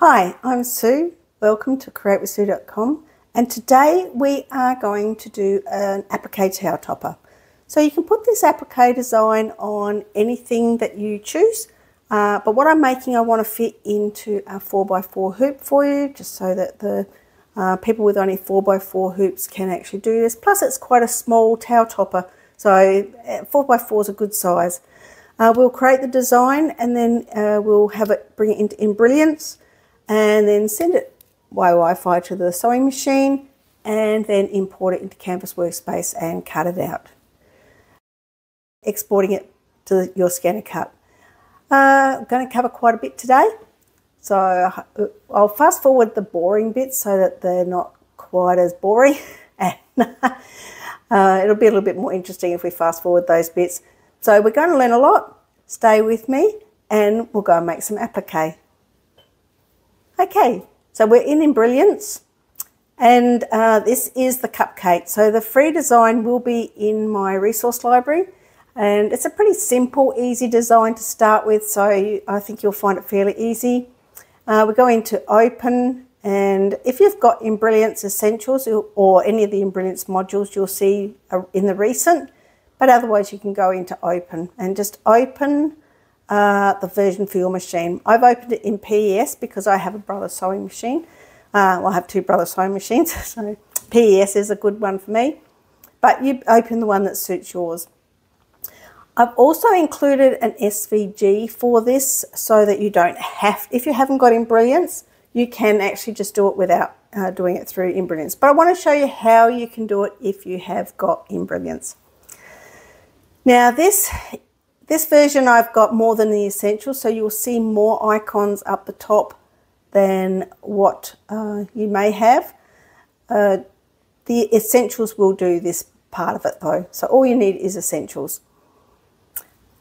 Hi, I'm Sue. Welcome to createwithsue.com and today we are going to do an applique towel topper. So you can put this applique design on anything that you choose uh, but what I'm making I want to fit into a 4x4 hoop for you just so that the uh, people with only 4x4 hoops can actually do this. Plus it's quite a small towel topper so 4x4 uh, is a good size. Uh, we'll create the design and then uh, we'll have it bring it into Embrilliance and then send it by Wi-Fi to the sewing machine and then import it into Canvas Workspace and cut it out. Exporting it to your ScanNCut. Uh, I'm going to cover quite a bit today. So uh, I'll fast forward the boring bits so that they're not quite as boring. and uh, it'll be a little bit more interesting if we fast forward those bits. So we're going to learn a lot. Stay with me and we'll go and make some applique. Okay, so we're in Embrilliance and uh, this is the cupcake. So the free design will be in my resource library and it's a pretty simple, easy design to start with. So I think you'll find it fairly easy. Uh, we go into open and if you've got Embrilliance Essentials or any of the Embrilliance modules, you'll see uh, in the recent, but otherwise you can go into open and just open uh, the version for your machine. I've opened it in PES because I have a brother sewing machine. Uh, well, I have two brother sewing machines, so PES is a good one for me. But you open the one that suits yours. I've also included an SVG for this so that you don't have, if you haven't got Embrilliance, you can actually just do it without uh, doing it through Embrilliance. But I want to show you how you can do it if you have got Embrilliance. Now this this version I've got more than the essentials, so you'll see more icons up the top than what uh, you may have. Uh, the essentials will do this part of it though, so all you need is essentials.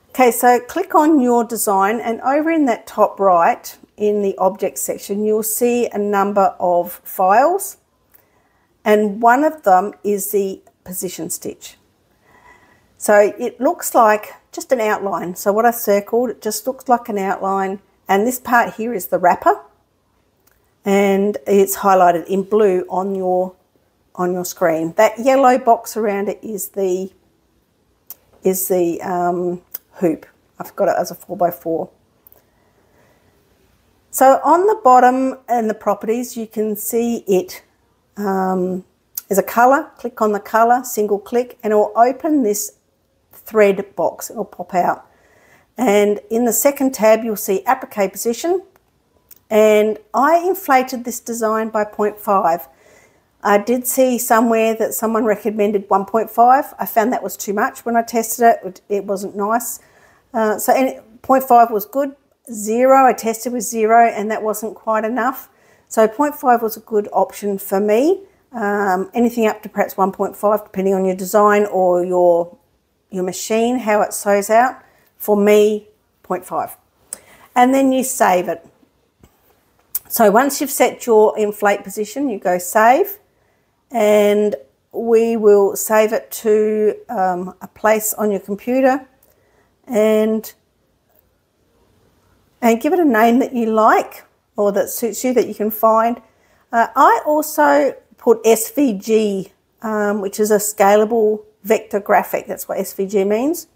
Okay, so click on your design and over in that top right in the object section, you'll see a number of files and one of them is the position stitch. So it looks like just an outline. So what I circled, it just looks like an outline. And this part here is the wrapper. And it's highlighted in blue on your on your screen. That yellow box around it is the is the um, hoop. I've got it as a 4x4. So on the bottom and the properties, you can see it um, is a colour. Click on the colour, single click, and it will open this thread box. It'll pop out. And in the second tab, you'll see applique position. And I inflated this design by 0.5. I did see somewhere that someone recommended 1.5. I found that was too much when I tested it. It wasn't nice. Uh, so 0.5 was good. Zero, I tested with zero and that wasn't quite enough. So 0.5 was a good option for me. Um, anything up to perhaps 1.5 depending on your design or your your machine, how it sews out. For me, 0.5. And then you save it. So once you've set your inflate position, you go save and we will save it to um, a place on your computer and and give it a name that you like or that suits you that you can find. Uh, I also put SVG, um, which is a scalable vector graphic. That's what SVG means.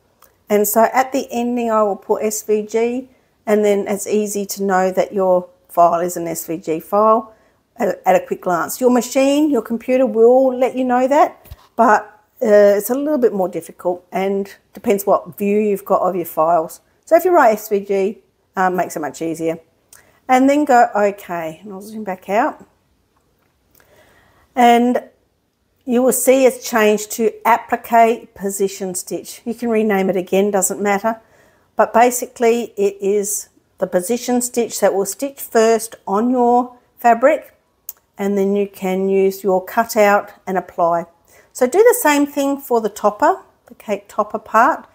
And so at the ending, I will put SVG, and then it's easy to know that your file is an SVG file at a, at a quick glance. Your machine, your computer will let you know that, but uh, it's a little bit more difficult and depends what view you've got of your files. So if you write SVG, um, makes it much easier. And then go OK, and I'll zoom back out. And you will see it's changed to applique position stitch. You can rename it again, doesn't matter. But basically it is the position stitch that will stitch first on your fabric and then you can use your cutout and apply. So do the same thing for the topper, the cake topper part.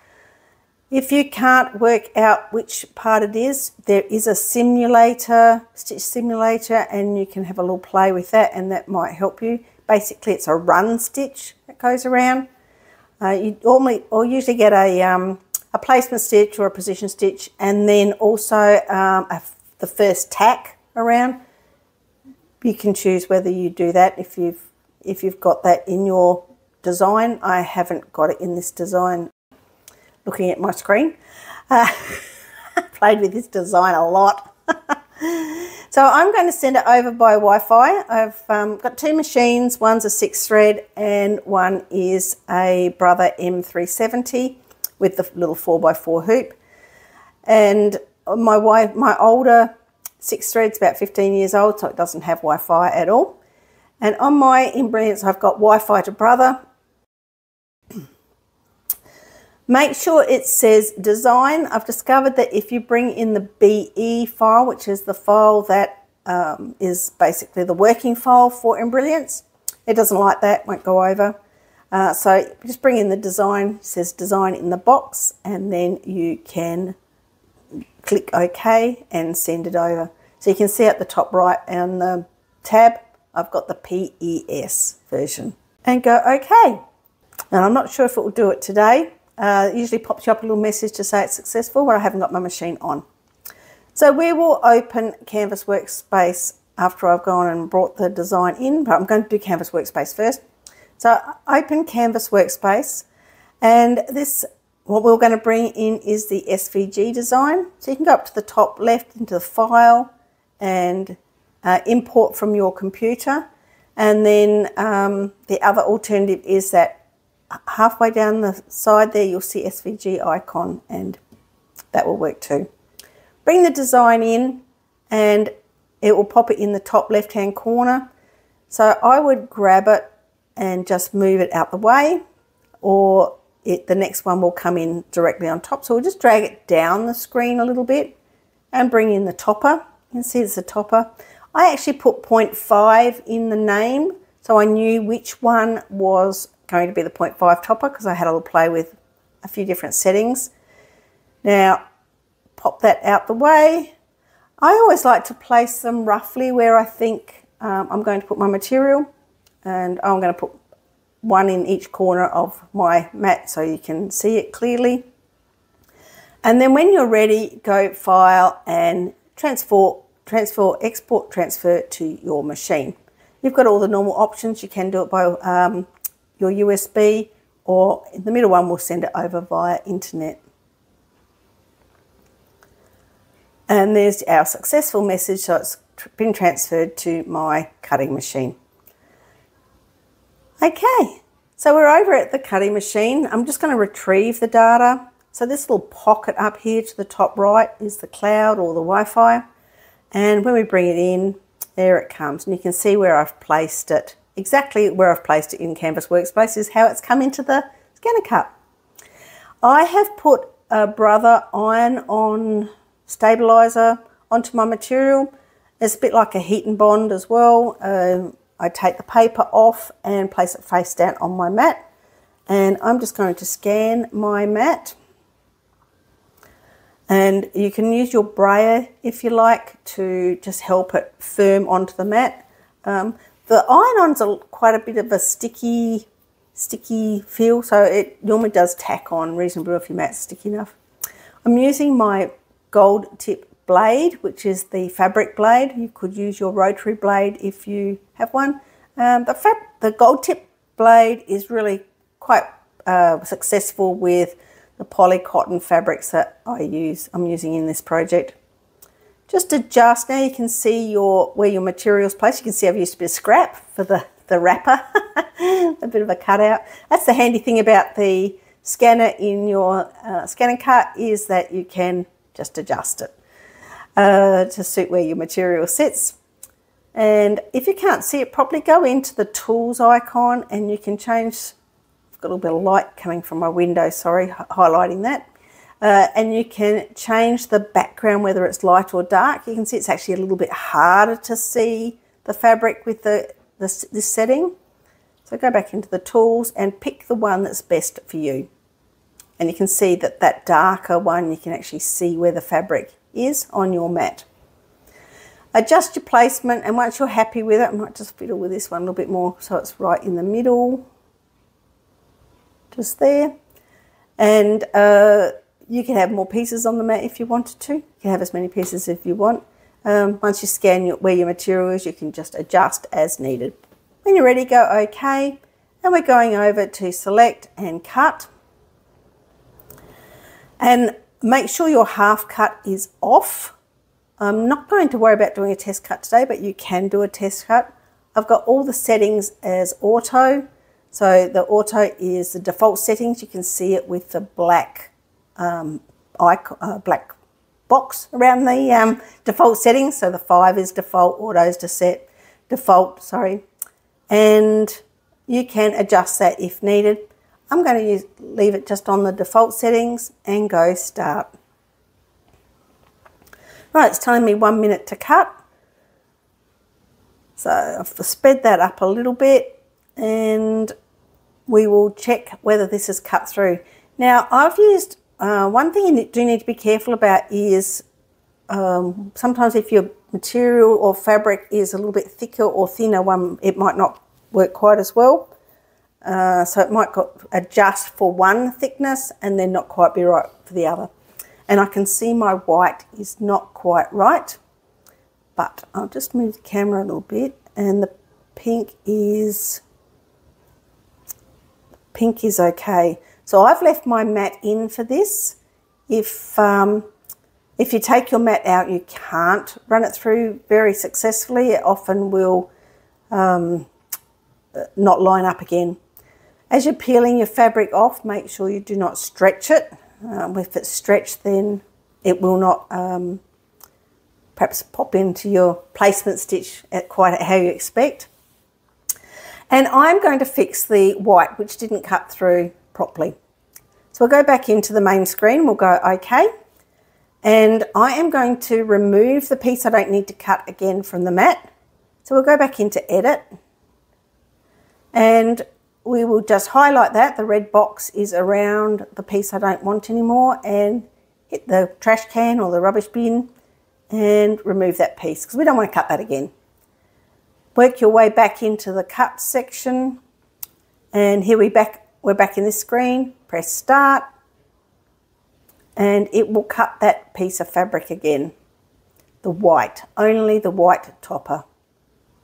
If you can't work out which part it is, there is a simulator, stitch simulator, and you can have a little play with that and that might help you. Basically, it's a run stitch that goes around. Uh, you normally or usually get a, um, a placement stitch or a position stitch and then also um, a, the first tack around. You can choose whether you do that if you've if you've got that in your design. I haven't got it in this design. Looking at my screen, uh, played with this design a lot. so I'm going to send it over by Wi-Fi. I've um, got two machines. One's a six thread and one is a Brother M370 with the little 4x4 hoop. And my wife, my older six threads, about 15 years old, so it doesn't have Wi-Fi at all. And on my Embrilliance, I've got Wi-Fi to Brother. Make sure it says design. I've discovered that if you bring in the BE file, which is the file that um, is basically the working file for Embrilliance, it doesn't like that, won't go over. Uh, so just bring in the design, says design in the box, and then you can click OK and send it over. So you can see at the top right on the tab, I've got the PES version. And go OK. And I'm not sure if it will do it today. Uh, usually pops you up a little message to say it's successful, but I haven't got my machine on. So we will open Canvas Workspace after I've gone and brought the design in, but I'm going to do Canvas Workspace first. So open Canvas Workspace and this, what we're going to bring in is the SVG design. So you can go up to the top left into the file and uh, import from your computer. And then um, the other alternative is that halfway down the side there, you'll see SVG icon and that will work too. Bring the design in and it will pop it in the top left hand corner. So I would grab it and just move it out the way or it, the next one will come in directly on top. So we'll just drag it down the screen a little bit and bring in the topper. You can see it's a topper. I actually put 0.5 in the name so I knew which one was going to be the 0.5 topper because I had a little play with a few different settings. Now pop that out the way. I always like to place them roughly where I think um, I'm going to put my material and I'm going to put one in each corner of my mat so you can see it clearly. And then when you're ready, go File and Transfer, transfer Export Transfer to your machine. You've got all the normal options. You can do it by um, your USB or the middle one will send it over via internet. And there's our successful message, so it's been transferred to my cutting machine. Okay, so we're over at the cutting machine. I'm just going to retrieve the data. So this little pocket up here to the top right is the cloud or the Wi-Fi. And when we bring it in, there it comes. And you can see where I've placed it. Exactly where I've placed it in Canvas Workspace is how it's come into the ScanNCut. I have put a Brother iron-on stabilizer onto my material. It's a bit like a heat and bond as well. Um, I take the paper off and place it face down on my mat. And I'm just going to scan my mat. And you can use your brayer if you like to just help it firm onto the mat. Um, the iron-ons are quite a bit of a sticky, sticky feel, so it normally does tack on reasonably if your mat's sticky enough. I'm using my gold tip blade, which is the fabric blade. You could use your rotary blade if you have one. Um, the, fab the gold tip blade is really quite uh, successful with the poly cotton fabrics that I use, I'm using in this project. Just adjust, now you can see your where your material's placed. You can see I've used a bit of scrap for the, the wrapper, a bit of a cutout. That's the handy thing about the scanner in your uh, ScanNCut is that you can just adjust it uh, to suit where your material sits. And if you can't see it properly, go into the tools icon and you can change, I've got a little bit of light coming from my window, sorry, highlighting that. Uh, and you can change the background, whether it's light or dark. You can see it's actually a little bit harder to see the fabric with the, this, this setting. So go back into the tools and pick the one that's best for you. And you can see that that darker one, you can actually see where the fabric is on your mat. Adjust your placement and once you're happy with it, I might just fiddle with this one a little bit more so it's right in the middle, just there. And uh, you can have more pieces on the mat if you wanted to. You can have as many pieces if you want. Um, once you scan your, where your material is, you can just adjust as needed. When you're ready, go OK. And we're going over to select and cut. And make sure your half cut is off. I'm not going to worry about doing a test cut today, but you can do a test cut. I've got all the settings as auto. So the auto is the default settings. You can see it with the black um, icon, uh, black box around the um, default settings. So the 5 is default, auto is to set, default, sorry. And you can adjust that if needed. I'm going to use, leave it just on the default settings and go start. Right, it's telling me one minute to cut. So I've sped that up a little bit and we will check whether this is cut through. Now I've used, uh, one thing you do need to be careful about is um, sometimes if your material or fabric is a little bit thicker or thinner, one it might not work quite as well. Uh, so it might adjust for one thickness and then not quite be right for the other. And I can see my white is not quite right, but I'll just move the camera a little bit and the pink is, pink is okay. So I've left my mat in for this. If, um, if you take your mat out, you can't run it through very successfully. It often will um, not line up again. As you're peeling your fabric off, make sure you do not stretch it. Um, if it's stretched, then it will not um, perhaps pop into your placement stitch at quite how you expect. And I'm going to fix the white, which didn't cut through properly. So we'll go back into the main screen, we'll go OK. And I am going to remove the piece I don't need to cut again from the mat. So we'll go back into Edit. And we will just highlight that. The red box is around the piece I don't want anymore and hit the trash can or the rubbish bin and remove that piece because we don't want to cut that again. Work your way back into the cut section and here we back, we're back in this screen. Press start and it will cut that piece of fabric again. The white, only the white topper.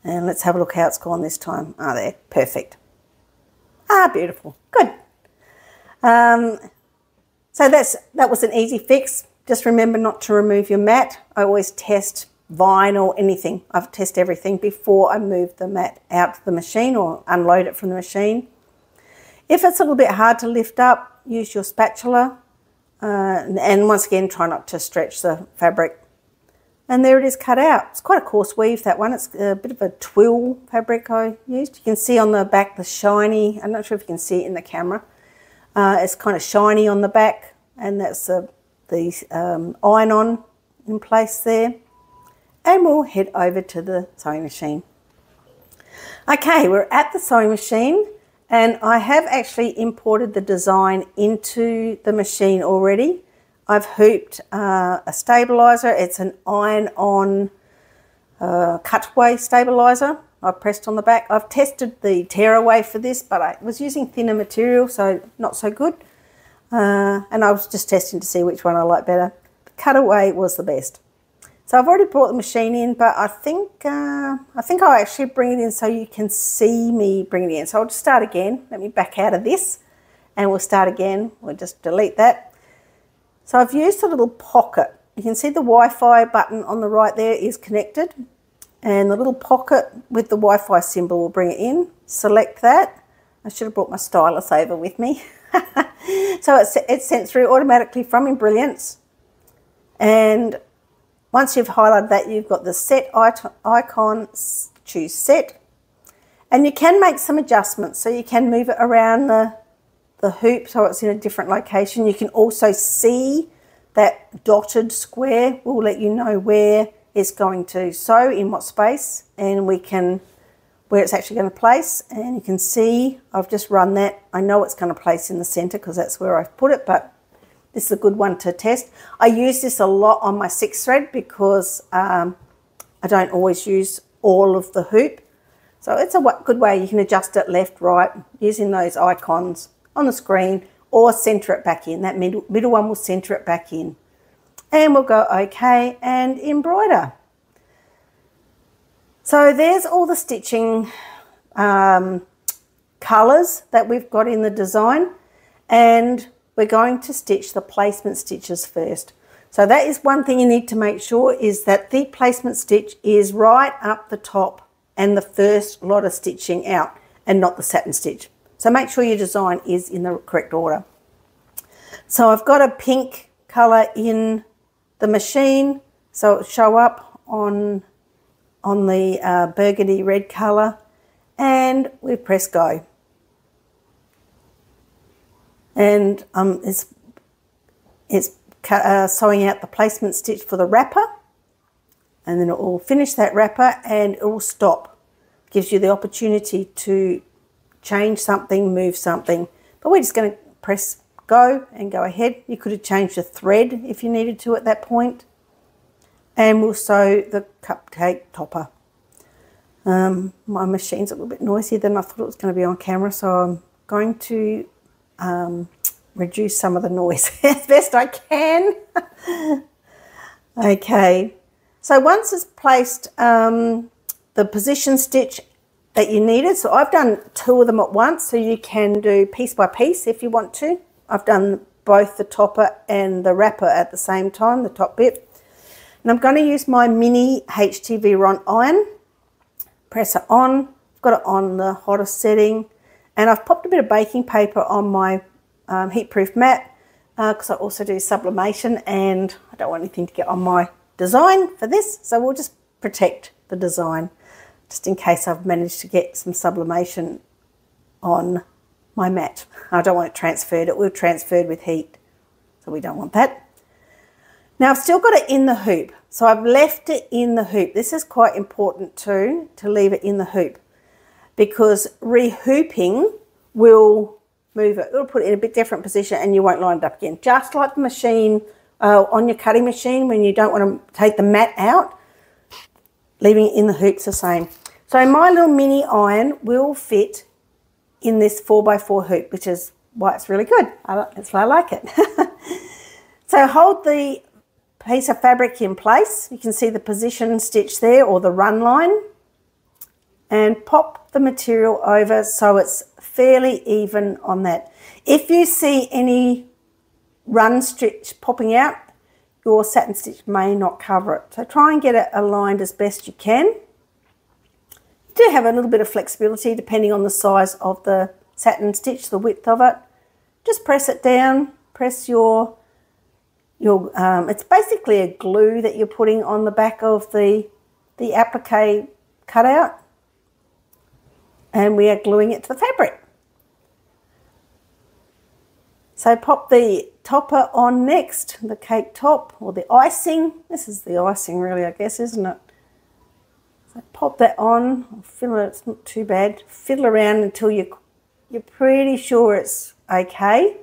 And let's have a look how it's gone this time. Ah, there, perfect. Ah, beautiful. Good. Um, so that's that was an easy fix. Just remember not to remove your mat. I always test vinyl, anything. I've tested everything before I move the mat out to the machine or unload it from the machine. If it's a little bit hard to lift up, use your spatula. Uh, and once again, try not to stretch the fabric and there it is cut out. It's quite a coarse weave, that one. It's a bit of a twill fabric I used. You can see on the back the shiny, I'm not sure if you can see it in the camera. Uh, it's kind of shiny on the back and that's the, the um, iron-on in place there. And we'll head over to the sewing machine. Okay, we're at the sewing machine and I have actually imported the design into the machine already. I've hooped uh, a stabiliser. It's an iron-on uh, cutaway stabiliser. I've pressed on the back. I've tested the tearaway for this, but I was using thinner material, so not so good. Uh, and I was just testing to see which one I like better. The cutaway was the best. So I've already brought the machine in, but I think uh, I think I'll actually bring it in so you can see me bring it in. So I'll just start again. Let me back out of this, and we'll start again. We'll just delete that. So I've used a little pocket. You can see the Wi-Fi button on the right there is connected and the little pocket with the Wi-Fi symbol will bring it in. Select that. I should have brought my stylus over with me. so it's, it's sent through automatically from Embrilliance. And once you've highlighted that, you've got the set icon, choose set. And you can make some adjustments. So you can move it around the the hoop so it's in a different location. You can also see that dotted square will let you know where it's going to sew in what space and we can where it's actually going to place and you can see I've just run that I know it's going to place in the center because that's where I've put it but this is a good one to test I use this a lot on my six thread because um, I don't always use all of the hoop so it's a good way you can adjust it left right using those icons on the screen or center it back in. That middle, middle one will center it back in. And we'll go OK and embroider. So there's all the stitching um, colours that we've got in the design and we're going to stitch the placement stitches first. So that is one thing you need to make sure is that the placement stitch is right up the top and the first lot of stitching out and not the satin stitch. So make sure your design is in the correct order. So I've got a pink colour in the machine so it'll show up on, on the uh, burgundy red colour and we press go. And um, it's, it's uh, sewing out the placement stitch for the wrapper and then it will finish that wrapper and it will stop. Gives you the opportunity to change something, move something. But we're just going to press go and go ahead. You could have changed the thread if you needed to at that point. And we'll sew the cupcake topper. Um, my machine's a little bit noisier than I thought it was going to be on camera, so I'm going to um, reduce some of the noise as best I can. okay, so once it's placed um, the position stitch that you needed, so I've done two of them at once, so you can do piece by piece if you want to. I've done both the topper and the wrapper at the same time, the top bit. And I'm going to use my mini HTV Ron iron. Press it on. I've got it on the hottest setting. And I've popped a bit of baking paper on my um, heat-proof mat because uh, I also do sublimation and I don't want anything to get on my design for this. So we'll just protect the design just in case I've managed to get some sublimation on my mat. I don't want it transferred. It will transferred with heat, so we don't want that. Now I've still got it in the hoop, so I've left it in the hoop. This is quite important too, to leave it in the hoop, because rehooping will move it. It'll put it in a bit different position and you won't line it up again. Just like the machine, uh, on your cutting machine, when you don't want to take the mat out, leaving it in the hoops the same. So my little mini iron will fit in this 4x4 hoop, which is why it's really good. That's why I like it. so hold the piece of fabric in place. You can see the position stitch there or the run line. And pop the material over so it's fairly even on that. If you see any run stitch popping out, your satin stitch may not cover it. So try and get it aligned as best you can. You do have a little bit of flexibility depending on the size of the satin stitch, the width of it. Just press it down, press your, your um, it's basically a glue that you're putting on the back of the, the applique cutout. And we are gluing it to the fabric. So pop the topper on next, the cake top or the icing. This is the icing really, I guess, isn't it? So pop that on, fiddle it, it's not too bad. Fiddle around until you you're pretty sure it's okay.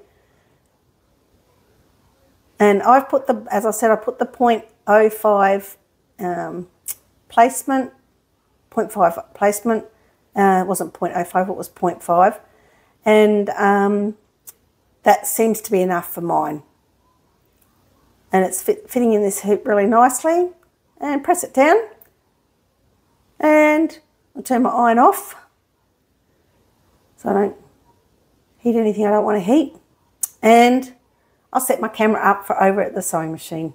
And I've put the, as I said, I put the 0.05 um, placement, 0.5 placement. Uh, it wasn't 0.05, it was 0.5. And um, that seems to be enough for mine. And it's fit, fitting in this hoop really nicely. And press it down. And I'll turn my iron off so I don't heat anything I don't want to heat. And I'll set my camera up for over at the sewing machine.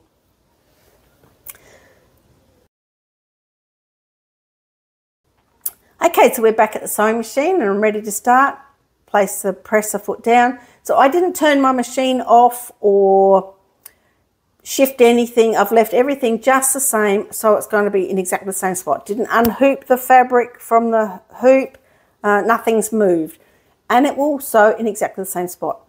Okay, so we're back at the sewing machine and I'm ready to start. Place the presser foot down. So I didn't turn my machine off or shift anything. I've left everything just the same, so it's going to be in exactly the same spot. Didn't unhoop the fabric from the hoop uh, nothing's moved. And it will sew in exactly the same spot.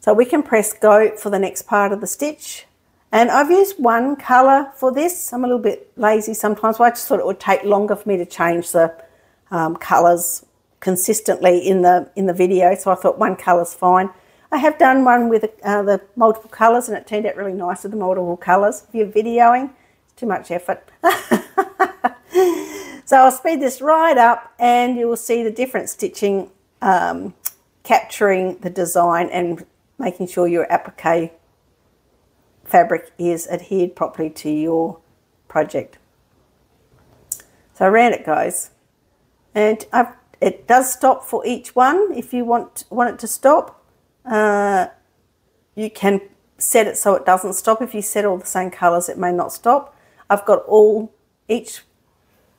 So we can press go for the next part of the stitch. And I've used one colour for this. I'm a little bit lazy sometimes, but I just thought it would take longer for me to change the um, colours consistently in the in the video. So I thought one colour's fine. I have done one with uh, the multiple colours and it turned out really nice with the multiple colours. If you're videoing, it's too much effort. So I'll speed this right up and you will see the different stitching um, capturing the design and making sure your applique fabric is adhered properly to your project. So around it goes. And I've, it does stop for each one. If you want, want it to stop, uh, you can set it so it doesn't stop. If you set all the same colours, it may not stop. I've got all, each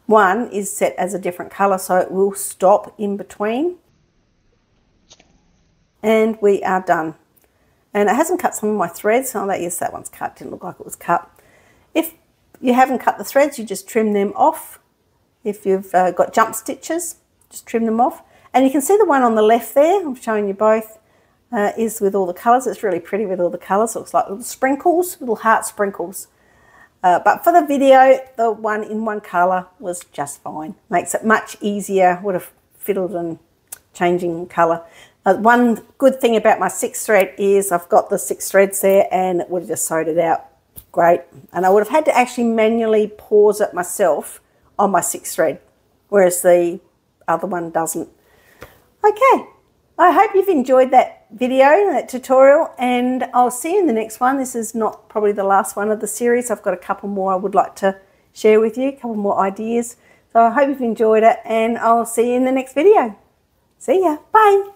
one is set as a different colour, so it will stop in between. And we are done. And it hasn't cut some of my threads. Oh, that, yes, that one's cut. Didn't look like it was cut. If you haven't cut the threads, you just trim them off. If you've uh, got jump stitches, just trim them off. And you can see the one on the left there, I'm showing you both, uh, is with all the colours. It's really pretty with all the colours. It looks like little sprinkles, little heart sprinkles. Uh, but for the video, the one in one colour was just fine. Makes it much easier, would have fiddled and changing colour. Uh, one good thing about my six thread is I've got the six threads there and it would have just sewed it out great. And I would have had to actually manually pause it myself on my six thread, whereas the other one doesn't. Okay, I hope you've enjoyed that video, that tutorial, and I'll see you in the next one. This is not probably the last one of the series. I've got a couple more I would like to share with you, a couple more ideas. So I hope you've enjoyed it, and I'll see you in the next video. See ya. Bye.